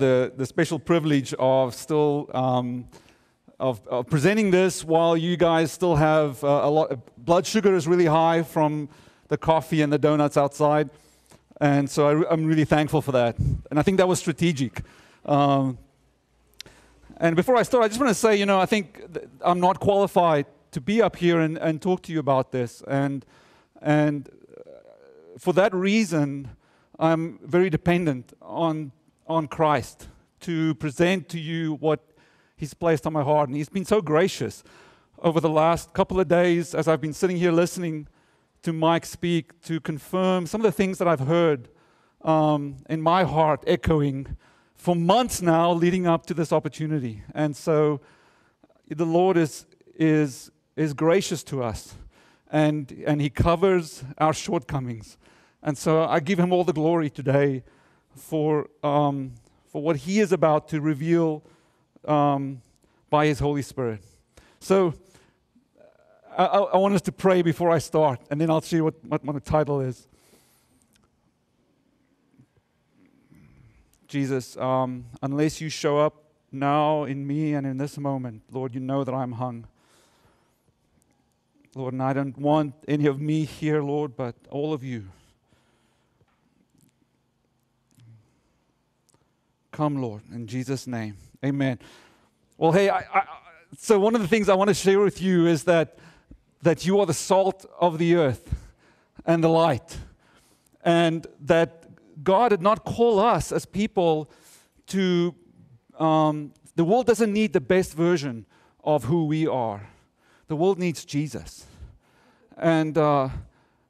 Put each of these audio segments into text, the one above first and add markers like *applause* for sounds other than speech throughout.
the, the special privilege of still um, of, of, presenting this while you guys still have uh, a lot. Of blood sugar is really high from the coffee and the donuts outside, and so I, am really thankful for that. And I think that was strategic. Um, and before I start, I just want to say, you know, I think I'm not qualified to be up here and, and talk to you about this, and and uh, for that reason, I'm very dependent on on Christ to present to you what He's placed on my heart. And He's been so gracious over the last couple of days as I've been sitting here listening to Mike speak to confirm some of the things that I've heard um, in my heart echoing for months now leading up to this opportunity. And so the Lord is, is, is gracious to us and, and He covers our shortcomings. And so I give Him all the glory today for, um, for what He is about to reveal um, by His Holy Spirit. So I, I, want us to pray before I start, and then I'll see what, what my title is. Jesus, um, unless you show up now in me and in this moment, Lord, you know that I'm hung. Lord, and I don't want any of me here, Lord, but all of you. Come, Lord, in Jesus' name. Amen. Well, hey, I, I, so one of the things I want to share with you is that, that you are the salt of the earth and the light. And that God did not call us as people to, um, the world doesn't need the best version of who we are. The world needs Jesus. And, uh,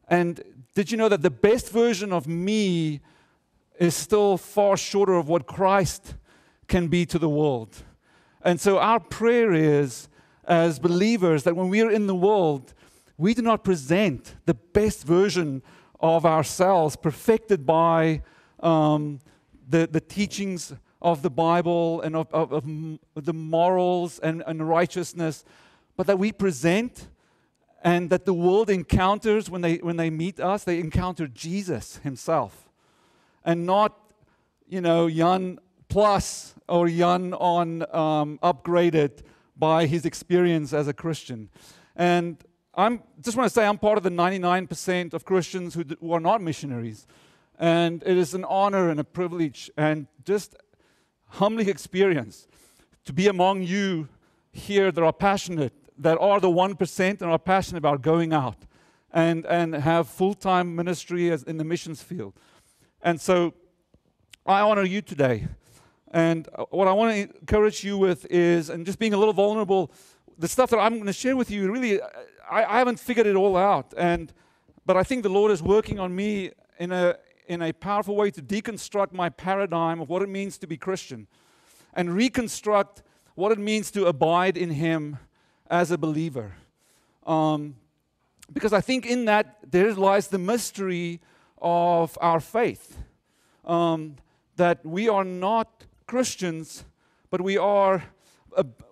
and did you know that the best version of me is still far shorter of what Christ can be to the world. And so our prayer is, as believers, that when we are in the world, we do not present the best version of ourselves, perfected by um, the, the teachings of the Bible and of, of, of the morals and, and righteousness, but that we present and that the world encounters when they, when they meet us, they encounter Jesus himself and not, you know, Jan plus or Jan on um, upgraded by his experience as a Christian. And I just want to say I'm part of the 99% of Christians who, who are not missionaries. And it is an honor and a privilege and just humbling experience to be among you here that are passionate, that are the 1% and are passionate about going out and, and have full time ministry as in the missions field. And so I honor you today. And uh, what I want to encourage you with is, and just being a little vulnerable, the stuff that I'm going to share with you, really, I, I haven't figured it all out. And, but I think the Lord is working on me in a, in a powerful way to deconstruct my paradigm of what it means to be Christian and reconstruct what it means to abide in Him as a believer. Um, because I think in that there lies the mystery of our faith. Um, that we are not Christians, but we are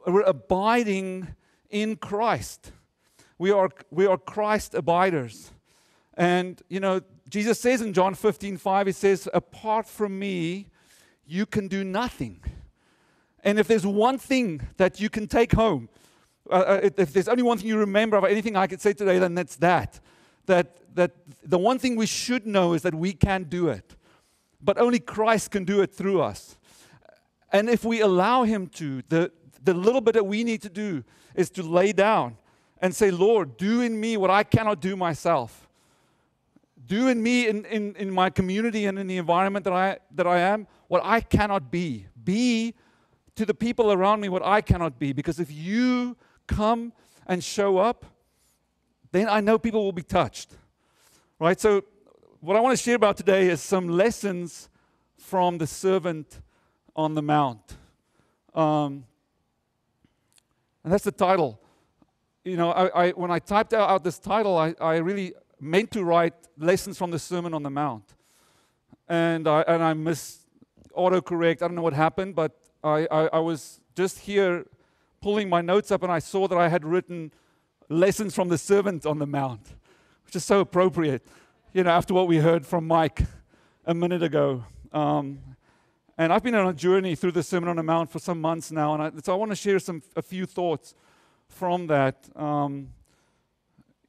we're abiding in Christ. We are, we are Christ abiders. And, you know, Jesus says in John 15, 5, He says, Apart from me, you can do nothing. And if there's one thing that you can take home, uh, uh if there's only one thing you remember of anything I could say today, then that's that that, that the one thing we should know is that we can't do it, but only Christ can do it through us. And if we allow Him to, the, the little bit that we need to do is to lay down and say, Lord, do in me what I cannot do myself. Do in me, in, in, in my community and in the environment that I, that I am, what I cannot be. Be to the people around me what I cannot be. Because if you come and show up, then I know people will be touched. Right? So, what I want to share about today is some lessons from the servant on the mount. Um, and that's the title. You know, I, I, when I typed out this title, I, I really meant to write lessons from the Sermon on the Mount. And I, and I missed autocorrect. I don't know what happened, but I, I, I was just here pulling my notes up and I saw that I had written lessons from the servant on the mount, which is so appropriate, you know, after what we heard from Mike a minute ago. Um, And I've been on a journey through the Sermon on the Mount for some months now, and I, so I want to share some a few thoughts from that. Um,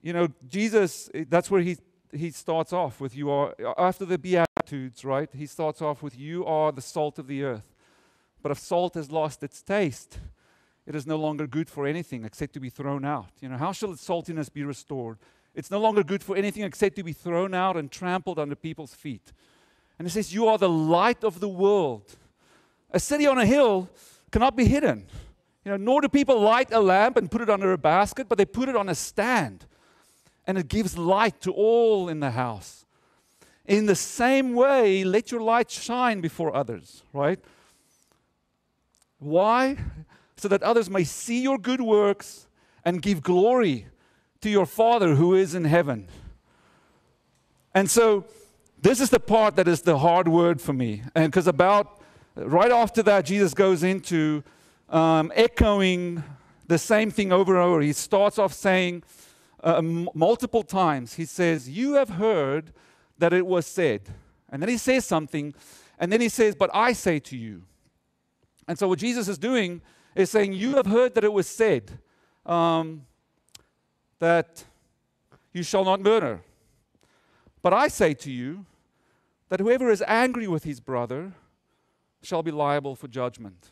you know, Jesus, that's where he, he starts off with you are, after the Beatitudes, right? He starts off with you are the salt of the earth. But if salt has lost its taste, it is no longer good for anything except to be thrown out. You know, how shall its saltiness be restored? It's no longer good for anything except to be thrown out and trampled under people's feet. And it says, You are the light of the world. A city on a hill cannot be hidden. You know, nor do people light a lamp and put it under a basket, but they put it on a stand and it gives light to all in the house. In the same way, let your light shine before others, right? Why? So that others may see your good works and give glory to your Father who is in heaven. And so, this is the part that is the hard word for me. And because about right after that, Jesus goes into um, echoing the same thing over and over. He starts off saying, uh, multiple times, he says, You have heard that it was said. And then he says something, and then he says, But I say to you. And so, what Jesus is doing is saying, You have heard that it was said um, that you shall not murder. But I say to you that whoever is angry with his brother shall be liable for judgment.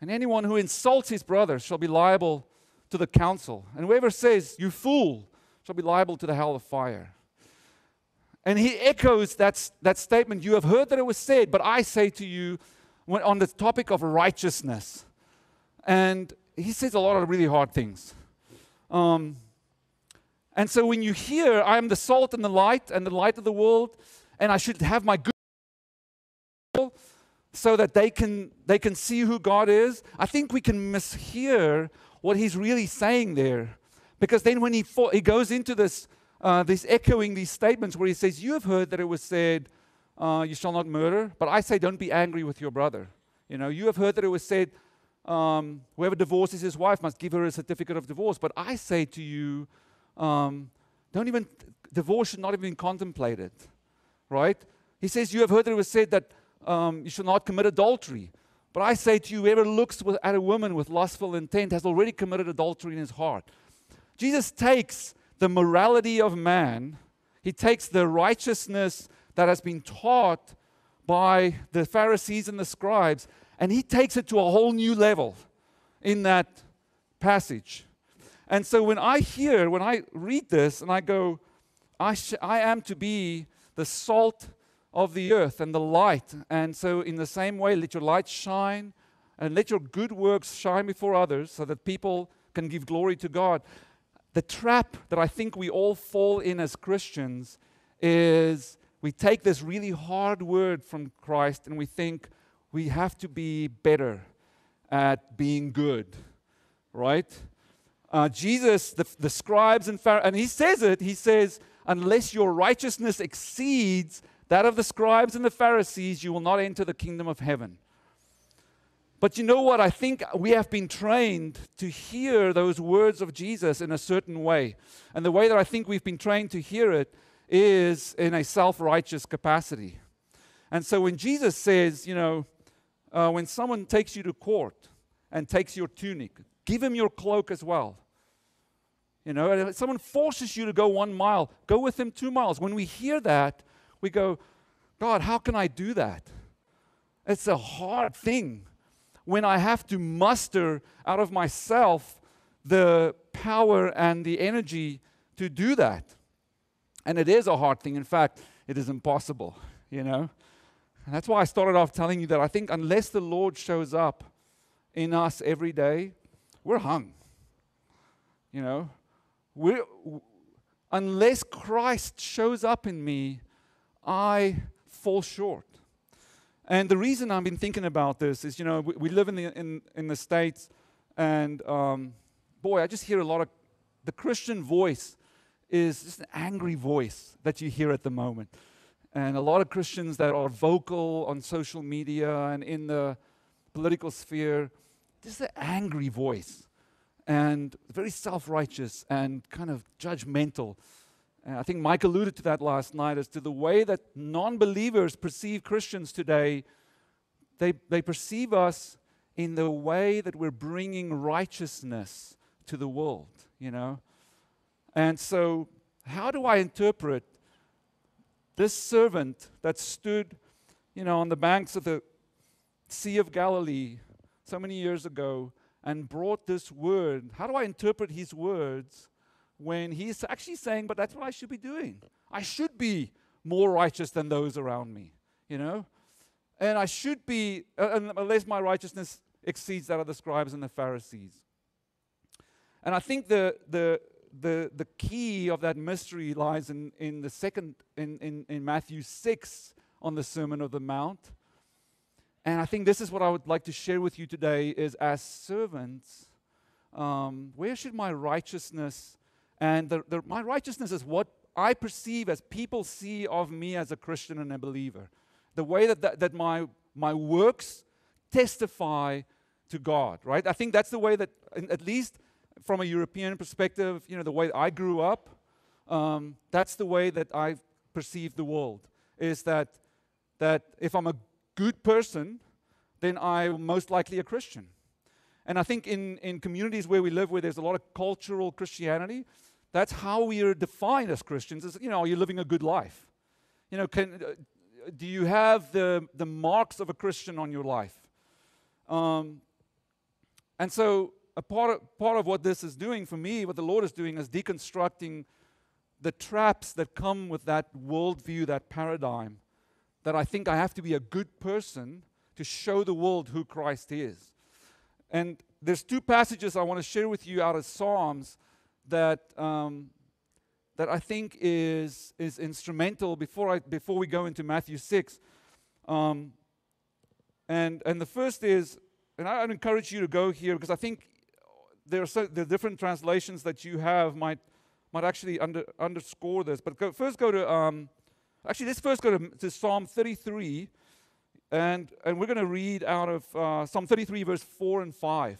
And anyone who insults his brother shall be liable to the council. And whoever says, You fool, shall be liable to the hell of fire. And he echoes that, that statement You have heard that it was said, but I say to you, on the topic of righteousness. And he says a lot of really hard things. Um, and so when you hear, I am the salt and the light and the light of the world, and I should have my good so that they can, they can see who God is, I think we can mishear what he's really saying there. Because then when he, he goes into this, uh, this echoing these statements where he says, You have heard that it was said, uh, You shall not murder, but I say, Don't be angry with your brother. You know, you have heard that it was said, um, Whoever divorces his wife must give her a certificate of divorce. But I say to you, um, Don't even, divorce should not even be contemplated. Right? He says, You have heard that it was said that um, you should not commit adultery. But I say to you, whoever looks at a woman with lustful intent has already committed adultery in his heart. Jesus takes the morality of man, he takes the righteousness that has been taught by the Pharisees and the scribes, and he takes it to a whole new level in that passage. And so when I hear, when I read this, and I go, I, sh- I am to be the salt of the earth and the light. And so, in the same way, let your light shine and let your good works shine before others so that people can give glory to God. The trap that I think we all fall in as Christians is we take this really hard word from Christ and we think we have to be better at being good, right? Uh, Jesus, the, the scribes and Pharisees, and he says it, he says, unless your righteousness exceeds that of the scribes and the Pharisees, you will not enter the kingdom of heaven. But you know what? I think we have been trained to hear those words of Jesus in a certain way. And the way that I think we've been trained to hear it is in a self righteous capacity. And so when Jesus says, you know, uh, when someone takes you to court and takes your tunic, give him your cloak as well. You know, if someone forces you to go one mile, go with them two miles. When we hear that, we go, God, how can I do that? It's a hard thing when I have to muster out of myself the power and the energy to do that. And it is a hard thing. In fact, it is impossible, you know? And that's why I started off telling you that I think unless the Lord shows up in us every day, we're hung. You know, we're, unless Christ shows up in me, I fall short. And the reason I've been thinking about this is, you know, we, we live in the, in, in the States, and um, boy, I just hear a lot of the Christian voice is just an angry voice that you hear at the moment. And a lot of Christians that are vocal on social media and in the political sphere, just an angry voice and very self righteous and kind of judgmental. And I think Mike alluded to that last night as to the way that non believers perceive Christians today they, they perceive us in the way that we're bringing righteousness to the world, you know? And so, how do I interpret this servant that stood, you know, on the banks of the Sea of Galilee so many years ago and brought this word? How do I interpret his words when he's actually saying, but that's what I should be doing? I should be more righteous than those around me, you know? And I should be, uh, unless my righteousness exceeds that of the scribes and the Pharisees. And I think the, the, the, the key of that mystery lies in, in the second, in, in, in Matthew 6 on the Sermon of the Mount. And I think this is what I would like to share with you today is as servants, um, where should my righteousness, and the, the, my righteousness is what I perceive as people see of me as a Christian and a believer. The way that, that, that my, my works testify to God, right? I think that's the way that, at least from a European perspective, you know, the way I grew up, um, that's the way that I perceive the world. Is that that if I'm a good person, then I'm most likely a Christian. And I think in, in communities where we live, where there's a lot of cultural Christianity, that's how we are defined as Christians. Is you know, are you living a good life? You know, can, uh, do you have the the marks of a Christian on your life? Um, and so a part of, part of what this is doing for me, what the Lord is doing, is deconstructing the traps that come with that worldview, that paradigm, that I think I have to be a good person to show the world who Christ is. And there's two passages I want to share with you out of Psalms that um, that I think is is instrumental before I before we go into Matthew six. Um, and and the first is, and I would encourage you to go here because I think there are so, the different translations that you have might might actually under, underscore this. But go, first go to um, actually let's first go to, to Psalm 33, and and we're going to read out of uh, Psalm 33 verse 4 and 5.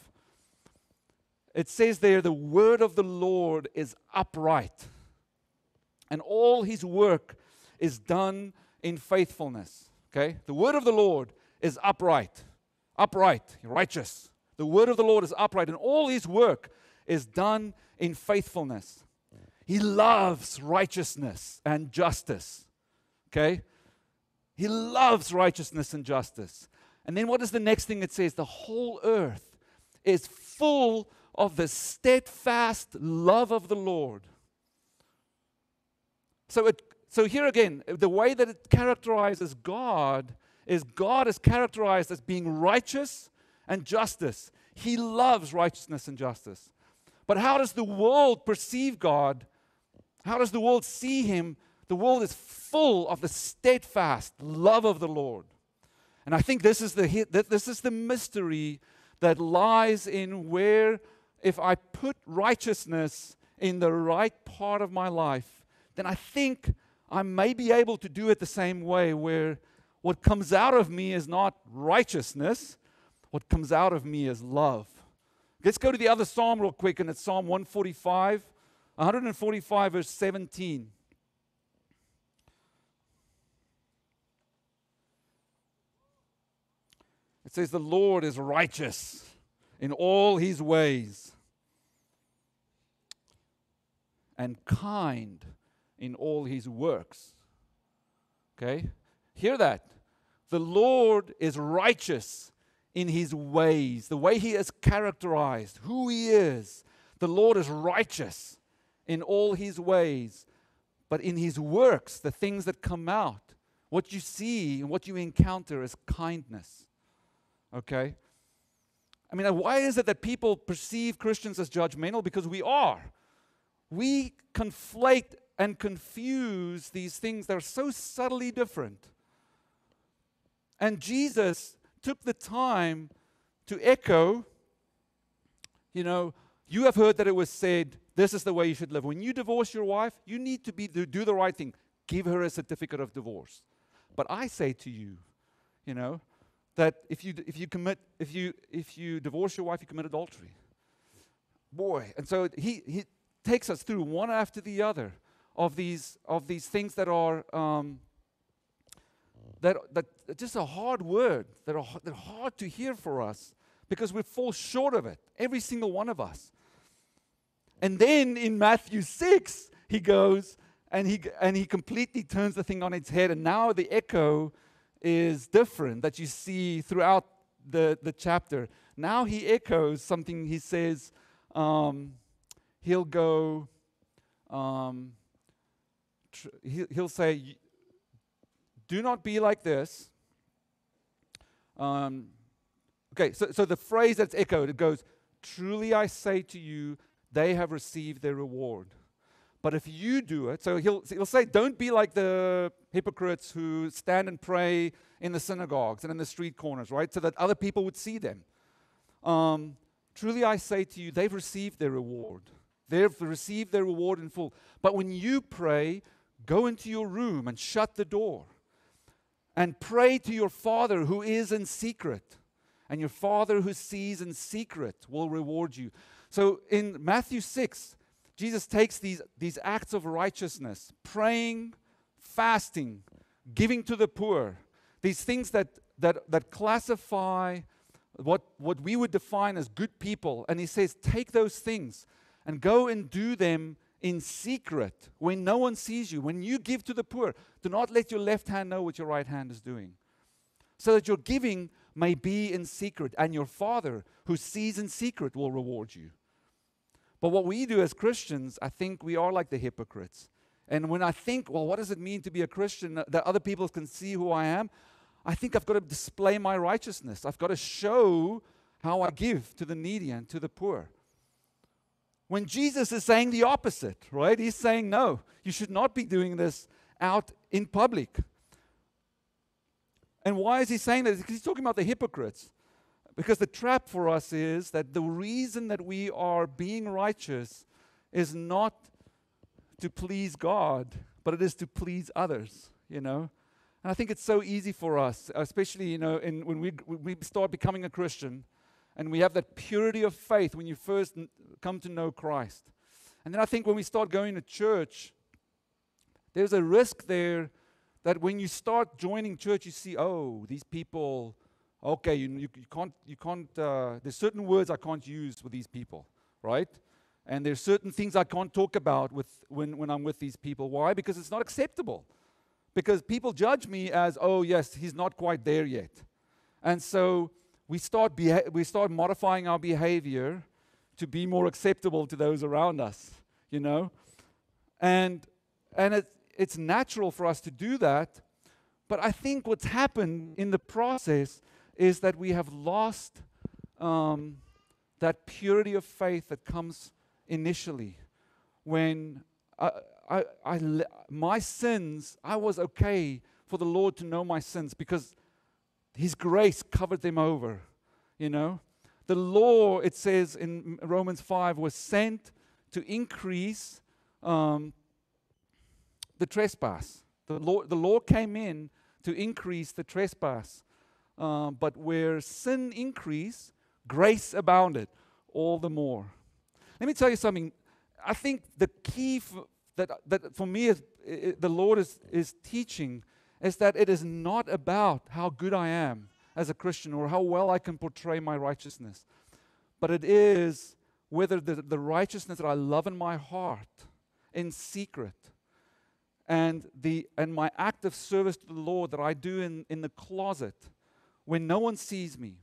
It says there, the word of the Lord is upright, and all his work is done in faithfulness. Okay? The word of the Lord is upright, upright, righteous. The word of the Lord is upright, and all his work is done in faithfulness. He loves righteousness and justice. Okay? He loves righteousness and justice. And then what is the next thing it says? The whole earth is full of the steadfast love of the Lord. So, it, so here again, the way that it characterizes God is God is characterized as being righteous and justice. He loves righteousness and justice. But how does the world perceive God? How does the world see Him? The world is full of the steadfast love of the Lord. And I think this is the, this is the mystery that lies in where, if I put righteousness in the right part of my life, then I think I may be able to do it the same way, where what comes out of me is not righteousness, what comes out of me is love. Let's go to the other psalm real quick, and it's Psalm 145, 145, verse 17. It says, The Lord is righteous in all his ways and kind in all his works. Okay? Hear that. The Lord is righteous in his ways, the way he is characterized, who he is. The Lord is righteous in all his ways, but in his works, the things that come out, what you see and what you encounter is kindness. Okay? I mean, why is it that people perceive Christians as judgmental? Because we are. We conflate and confuse these things that are so subtly different. And Jesus took the time to echo, you know, you have heard that it was said, this is the way you should live. When you divorce your wife, you need to be to do the right thing. Give her a certificate of divorce. But I say to you, you know, that if you if you commit if you if you divorce your wife, you commit adultery. Boy, and so he he takes us through one after the other of these of these things that are um, that, that just a hard word that are, that hard to hear for us because we fall short of it, every single one of us. And then in Matthew 6, he goes and he, and he completely turns the thing on its head. And now the echo is different that you see throughout the, the chapter. Now he echoes something he says, um, he'll go, um, tr- he, he'll say, Do not be like this. Um, okay, so, so the phrase that's echoed, it goes, Truly I say to you, they have received their reward. But if you do it, so he'll, he'll say, don't be like the hypocrites who stand and pray in the synagogues and in the street corners, right? So that other people would see them. Um, truly I say to you, they've received their reward. They've received their reward in full. But when you pray, go into your room and shut the door and pray to your Father who is in secret. And your Father who sees in secret will reward you. So in Matthew 6, Jesus takes these, these acts of righteousness, praying, fasting, giving to the poor, these things that, that, that classify what, what we would define as good people. And he says, take those things and go and do them in secret when no one sees you. When you give to the poor, do not let your left hand know what your right hand is doing. So that your giving may be in secret, and your Father who sees in secret will reward you. But what we do as Christians, I think we are like the hypocrites. And when I think, well, what does it mean to be a Christian that other people can see who I am? I think I've got to display my righteousness. I've got to show how I give to the needy and to the poor. When Jesus is saying the opposite, right? He's saying, no, you should not be doing this out in public. And why is he saying that? Because he's talking about the hypocrites. Because the trap for us is that the reason that we are being righteous is not to please God, but it is to please others, you know? And I think it's so easy for us, especially, you know, in, when, we, when we start becoming a Christian and we have that purity of faith when you first come to know Christ. And then I think when we start going to church, there's a risk there that when you start joining church, you see, oh, these people, okay, you, you, you can't, you can't uh, there's certain words I can't use with these people, right? And there's certain things I can't talk about with, when, when I'm with these people. Why? Because it's not acceptable. Because people judge me as, oh, yes, he's not quite there yet. And so we start, beha- we start modifying our behavior to be more acceptable to those around us, you know? And, and it, it's natural for us to do that. But I think what's happened in the process is that we have lost um, that purity of faith that comes initially when I, I, I, my sins, I was okay for the Lord to know my sins because His grace covered them over, you know. The law, it says in Romans 5, was sent to increase um, the trespass. The law, the law came in to increase the trespass. Um, but where sin increased, grace abounded all the more. Let me tell you something. I think the key for, that, that for me is it, the Lord is, is teaching is that it is not about how good I am as a Christian or how well I can portray my righteousness, but it is whether the, the righteousness that I love in my heart in secret and, the, and my active service to the Lord that I do in, in the closet when no one sees me.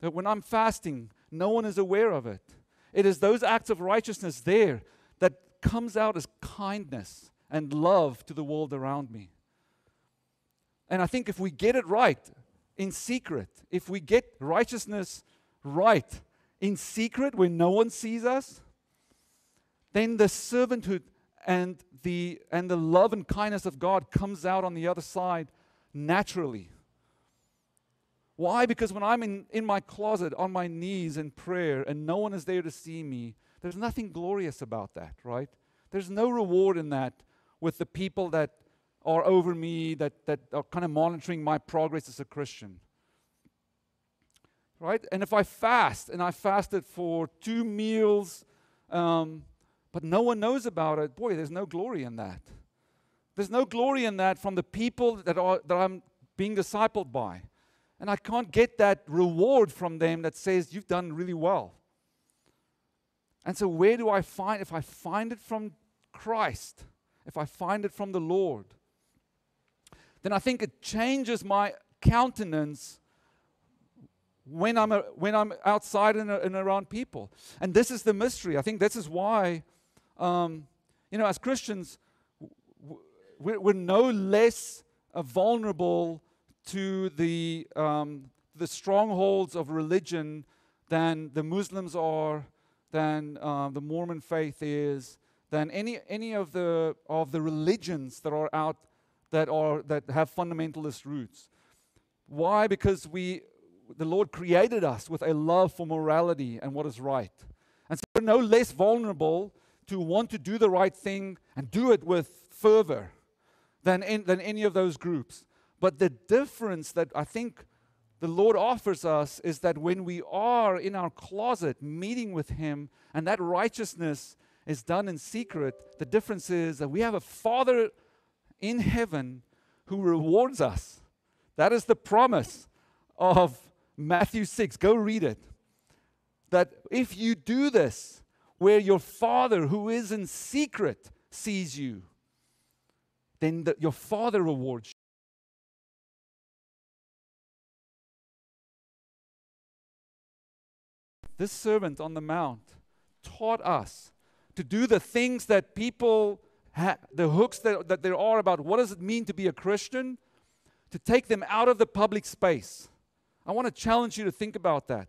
That when I'm fasting, no one is aware of it. It is those acts of righteousness there that comes out as kindness and love to the world around me. And I think if we get it right in secret, if we get righteousness right in secret when no one sees us, then the servanthood and the, and the love and kindness of God comes out on the other side naturally. Why? Because when I'm in, in my closet on my knees in prayer and no one is there to see me, there's nothing glorious about that, right? There's no reward in that with the people that are over me, that, that are kind of monitoring my progress as a Christian. Right? And if I fast, and I fasted for two meals, um, but no one knows about it, boy, there's no glory in that. There's no glory in that from the people that, are, that I'm being discipled by. And I can't get that reward from them that says, You've done really well. And so, where do I find, if I find it from Christ, if I find it from the Lord, then I think it changes my countenance when I'm, a, when I'm outside and, and, around people. And this is the mystery. I think this is why, um, you know, as Christians, we're, we're no less uh, vulnerable to the, um, the strongholds of religion than the Muslims are, than uh, the Mormon faith is, than any, any of, the, of the religions that are out that, are, that have fundamentalist roots. Why? Because we, the Lord created us with a love for morality and what is right. And so we're no less vulnerable to want to do the right thing and do it with fervor than, in, than any of those groups. But the difference that I think the Lord offers us is that when we are in our closet meeting with Him and that righteousness is done in secret, the difference is that we have a Father in heaven who rewards us. That is the promise of Matthew 6. Go read it. That if you do this, where your Father who is in secret sees you, then the, your Father rewards you. This servant on the mount taught us to do the things that people, ha- the hooks that, that there are about what does it mean to be a Christian, to take them out of the public space. I want to challenge you to think about that.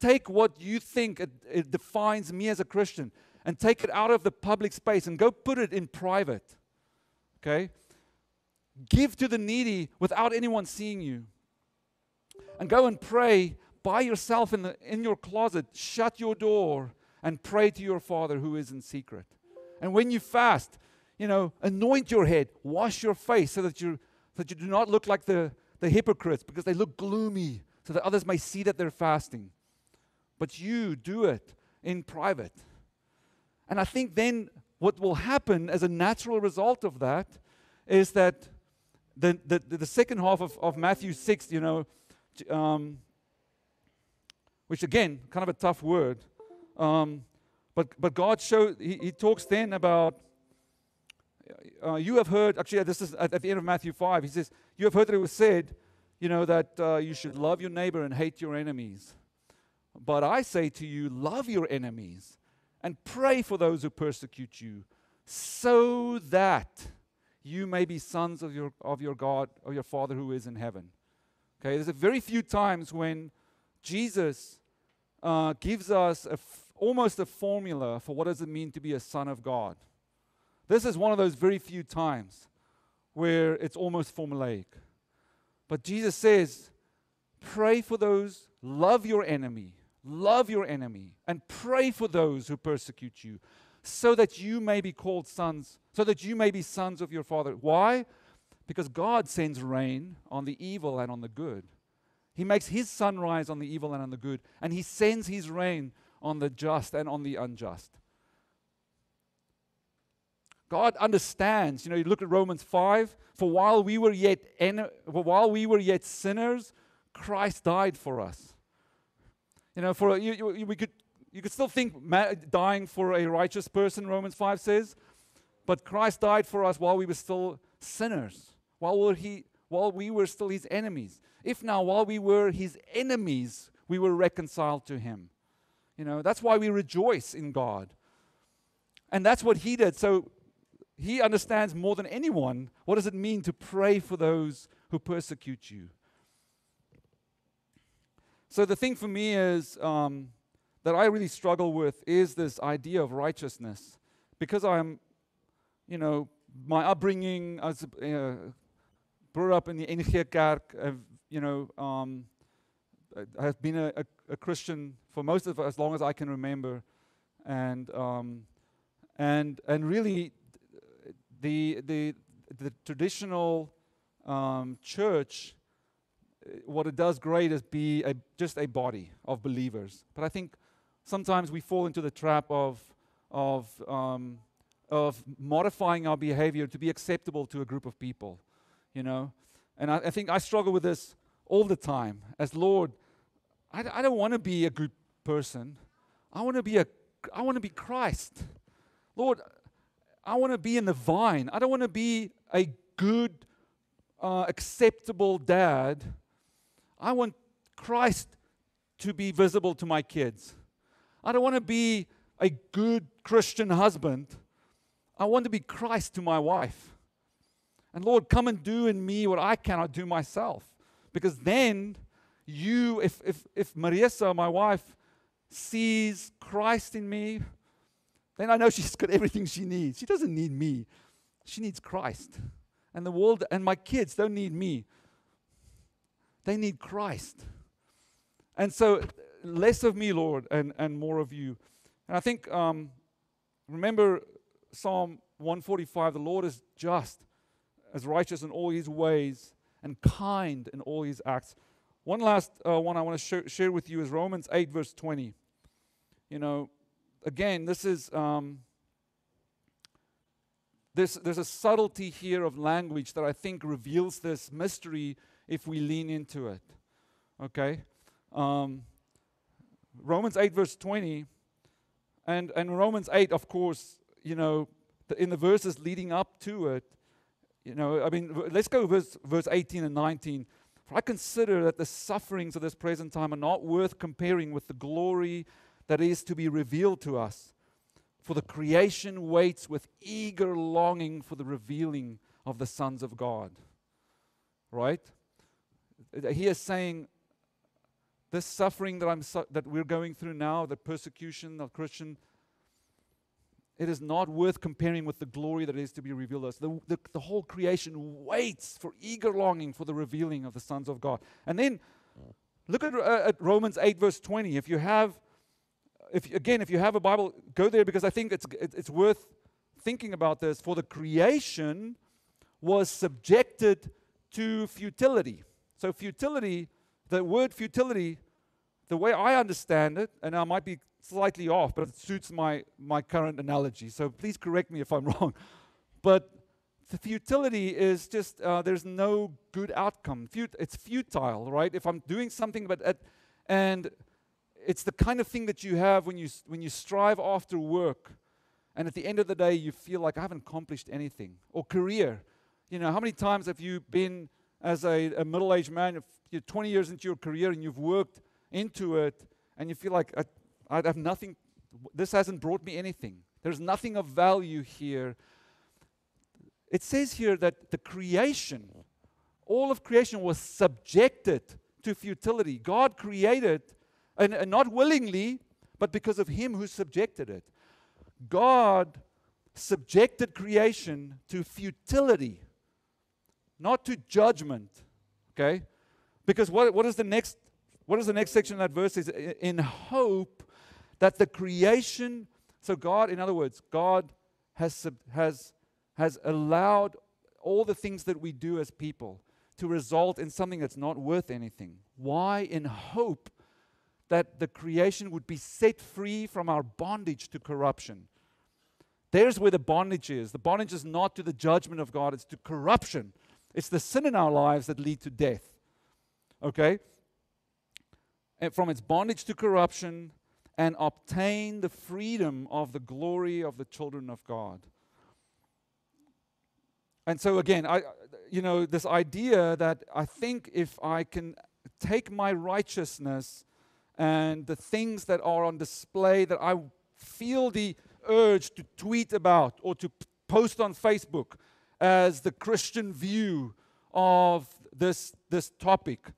Take what you think it, it defines me as a Christian and take it out of the public space and go put it in private. Okay? Give to the needy without anyone seeing you. And go and pray by yourself in, the, in your closet. Shut your door and pray to your Father who is in secret. And when you fast, you know, anoint your head, wash your face so that you, that you do not look like the, the hypocrites because they look gloomy so that others may see that they're fasting. But you do it in private. And I think then what will happen as a natural result of that is that the, the, the second half of, of Matthew 6, you know, um, which again, kind of a tough word, um, but, but God showed, he, he talks then about, uh, you have heard, actually, this is at, at, the end of Matthew 5, he says, You have heard that it was said, you know, that uh, you should love your neighbor and hate your enemies. But I say to you, love your enemies and pray for those who persecute you, so that you may be sons of your, of your God, of your Father who is in heaven. Okay, there's a very few times when Jesus uh, gives us a f- almost a formula for what does it mean to be a son of God. This is one of those very few times where it's almost formulaic. But Jesus says, pray for those, love your enemy, love your enemy, and pray for those who persecute you, so that you may be called sons, so that you may be sons of your Father. Why? Because God sends rain on the evil and on the good. He makes his sun rise on the evil and on the good, and he sends his rain on the just and on the unjust. God understands. You know, you look at Romans 5, for while we were yet en- while we were yet sinners, Christ died for us. You know, for you, you, we could you could still think ma- dying for a righteous person, Romans 5 says, but Christ died for us while we were still sinners, while, were he, while we were still his enemies. If now, while we were his enemies, we were reconciled to him. You know, that's why we rejoice in God. And that's what he did. So he understands more than anyone what does it mean to pray for those who persecute you. So the thing for me is um, that I really struggle with is this idea of righteousness. Because I'm, you know, my upbringing, I was uh, brought up in the NG Kerk, I've, you know, um, I've been a, a, a, Christian for most of as long as I can remember. And, um, and, and really, the, the, the traditional um, church, what it does great is be a, just a body of believers. But I think sometimes we fall into the trap of, of um, of modifying our behavior to be acceptable to a group of people, you know. And I, I think I struggle with this all the time. As Lord, I, I don't want to be a good person. I want to be a I want to be Christ. Lord, I want to be in the vine. I don't want to be a good, uh, acceptable dad. I want Christ to be visible to my kids. I don't want to be a good Christian husband. I want to be Christ to my wife. And Lord, come and do in me what I cannot do myself. Because then you, if, if, if Marisa, my wife, sees Christ in me, then I know she's got everything she needs. She doesn't need me, she needs Christ. And the world and my kids don't need me, they need Christ. And so, less of me, Lord, and, and more of you. And I think, um, remember Psalm 145 the Lord is just, as righteous in all his ways, and kind in all his acts. One last uh, one I want to sh- share with you is Romans 8, verse 20. You know, again, this is. Um, there's, there's a subtlety here of language that I think reveals this mystery if we lean into it. Okay? Um, Romans 8, verse 20. And, and Romans 8, of course, you know, the, in the verses leading up to it, you know, I mean, let's go verse, verse 18 and 19. For I consider that the sufferings of this present time are not worth comparing with the glory that is to be revealed to us. For the creation waits with eager longing for the revealing of the sons of God. Right? He is saying, this suffering that, I'm su- that we're going through now, the persecution of Christian, it is not worth comparing with the glory that is to be revealed to us. The, the, the whole creation waits for eager longing for the revealing of the sons of God. And then look at, uh, at Romans 8, verse 20. If you have, if again, if you have a Bible, go there because I think it's, it's worth thinking about this. For the creation was subjected to futility. So, futility, the word futility, the way I understand it, and I might be slightly off, but it suits my, my current analogy. So please correct me if I'm *laughs* wrong. But the futility is just uh, there's no good outcome. Fut- it's futile, right? If I'm doing something, but at, and it's the kind of thing that you have when you when you strive after work, and at the end of the day you feel like I haven't accomplished anything. Or career, you know, how many times have you been as a, a middle-aged man, you're 20 years into your career and you've worked into it, and you feel like I, I have nothing, this hasn't brought me anything. There's nothing of value here. It says here that the creation, all of creation was subjected to futility. God created, and, and not willingly, but because of Him who subjected it. God subjected creation to futility, not to judgment. Okay? Because what, what is the next what is the next section of that verse? Is in hope that the creation, so God, in other words, God has, has, has allowed all the things that we do as people to result in something that's not worth anything. Why? In hope that the creation would be set free from our bondage to corruption. There's where the bondage is. The bondage is not to the judgment of God, it's to corruption. It's the sin in our lives that lead to death. Okay? And from its bondage to corruption and obtain the freedom of the glory of the children of God. And so again, I you know, this idea that I think if I can take my righteousness and the things that are on display that I feel the urge to tweet about or to post on Facebook as the Christian view of this, this topic.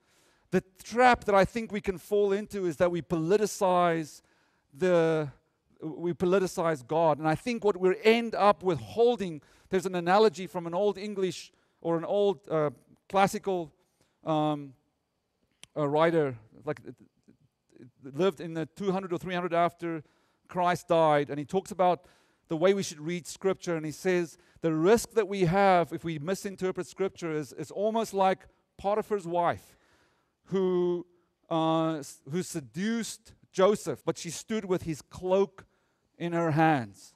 The trap that I think we can fall into is that we politicize the we politicize God. And I think what we end up with holding, there's an analogy from an old English or an old uh, classical um, writer, like lived in the 200 or 300 after Christ died, and he talks about the way we should read Scripture, and he says the risk that we have if we misinterpret Scripture is, is almost like Potiphar's wife, who uh, who seduced Joseph, but she stood with his cloak in her hands.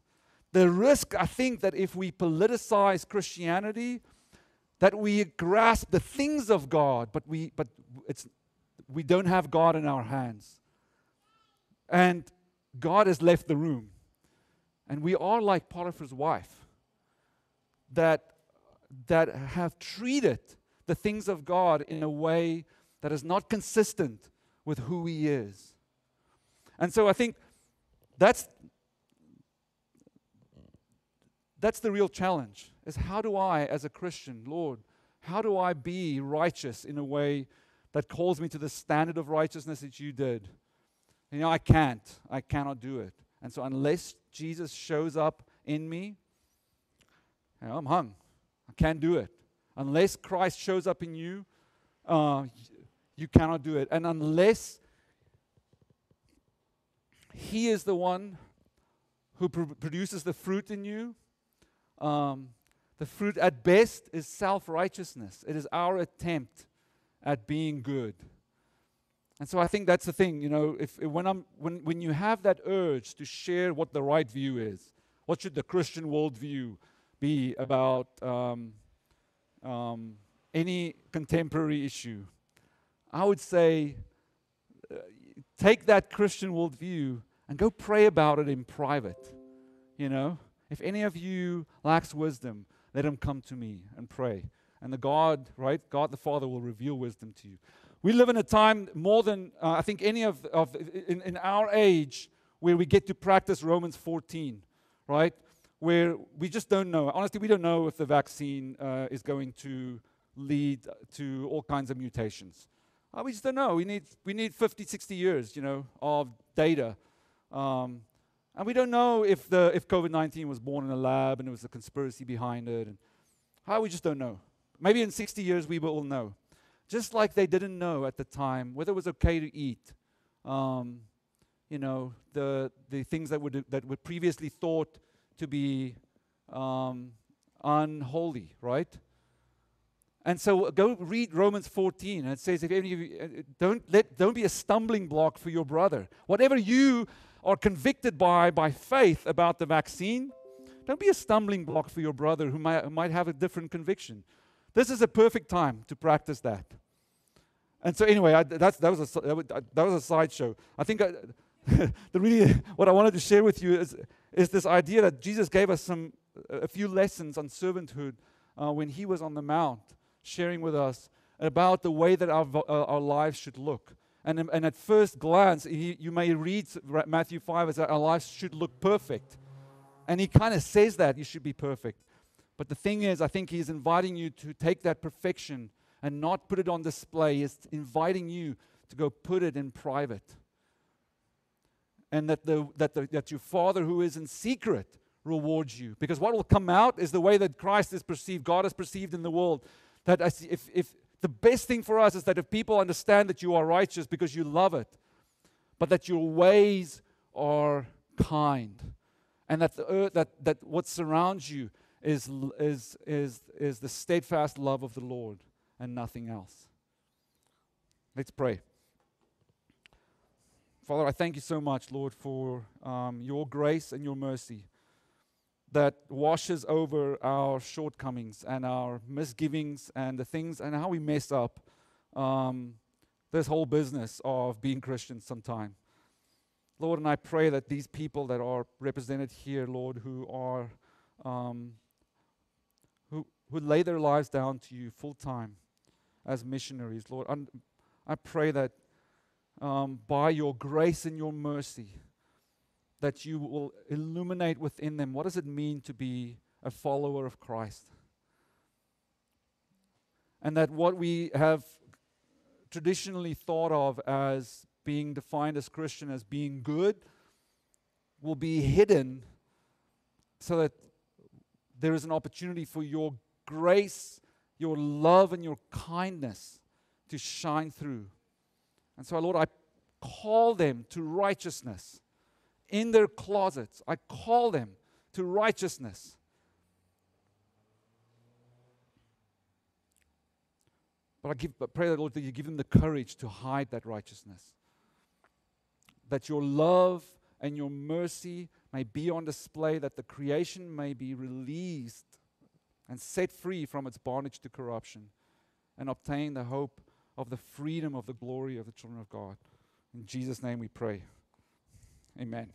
the risk, I think, that if we politicize Christianity, that we grasp the things of God, but we, but it's, we don't have God in our hands. And God has left the room. And we are like Potiphar's wife that, that have treated the things of God in a way that is not consistent with who He is. And so I think that's, that's the real challenge is how do I, as a Christian, Lord, how do I be righteous in a way that calls me to the standard of righteousness that you did? You know, I can't. I cannot do it. And so unless Jesus shows up in me, you know, I'm hung. I can't do it. Unless Christ shows up in you, uh, you cannot do it. And unless He is the one who pr- produces the fruit in you, um, the fruit at best is self righteousness. It is our attempt at being good. And so I think that's the thing, you know, if, if, when, I'm, when, when you have that urge to share what the right view is, what should the Christian worldview be about um, um, any contemporary issue, I would say uh, take that Christian worldview and go pray about it in private. You know, if any of you lacks wisdom, let him come to me and pray. And the God, right, God the Father will reveal wisdom to you. We live in a time more than uh, I think any of, of in, in our age where we get to practice Romans 14, right? Where we just don't know. Honestly, we don't know if the vaccine uh, is going to lead to all kinds of mutations. Uh, we just don't know. We need, we need 50, 60 years, you know, of data. Um, and we don't know if, the, if COVID 19 was born in a lab and there was a conspiracy behind it. And how we just don't know. Maybe in 60 years we will all know. Just like they didn't know at the time whether it was okay to eat, um, you know, the, the things that, would, that were previously thought to be um, unholy, right? And so go read Romans 14. And it says, if any of you, uh, don't, let, don't be a stumbling block for your brother. Whatever you are convicted by, by faith about the vaccine, don't be a stumbling block for your brother who might, who might have a different conviction. This is a perfect time to practice that. And so, anyway, I, that's, that, was a, that was a sideshow. I think I, *laughs* the really what I wanted to share with you is, is this idea that Jesus gave us some a few lessons on servanthood uh, when he was on the mount, sharing with us about the way that our, uh, our lives should look. And, and at first glance, he, you may read Matthew 5 as our lives should look perfect. And he kind of says that you should be perfect. But the thing is, I think he's inviting you to take that perfection and not put it on display. He's inviting you to go put it in private. And that, the, that, the, that your Father who is in secret rewards you. Because what will come out is the way that Christ is perceived, God is perceived in the world. That if, if the best thing for us is that if people understand that you are righteous because you love it, but that your ways are kind, and that, the earth, that, that what surrounds you is, is, is, is the steadfast love of the Lord and nothing else. Let's pray. Father, I thank you so much, Lord, for um, your grace and your mercy that washes over our shortcomings and our misgivings and the things and how we mess up um, this whole business of being Christians sometime. Lord, and I pray that these people that are represented here, Lord, who are um, who lay their lives down to you full time as missionaries, Lord, I pray that um, by your grace and your mercy, that you will illuminate within them what does it mean to be a follower of Christ. And that what we have traditionally thought of as being defined as Christian as being good will be hidden so that there is an opportunity for your grace, your love, and your kindness to shine through. And so, Lord, I call them to righteousness in their closets. I call them to righteousness. But I give, but pray that Lord that you give them the courage to hide that righteousness. That your love and your mercy may be on display, that the creation may be released and set free from its bondage to corruption and obtain the hope of the freedom of the glory of the children of God. In Jesus' name we pray. Amen.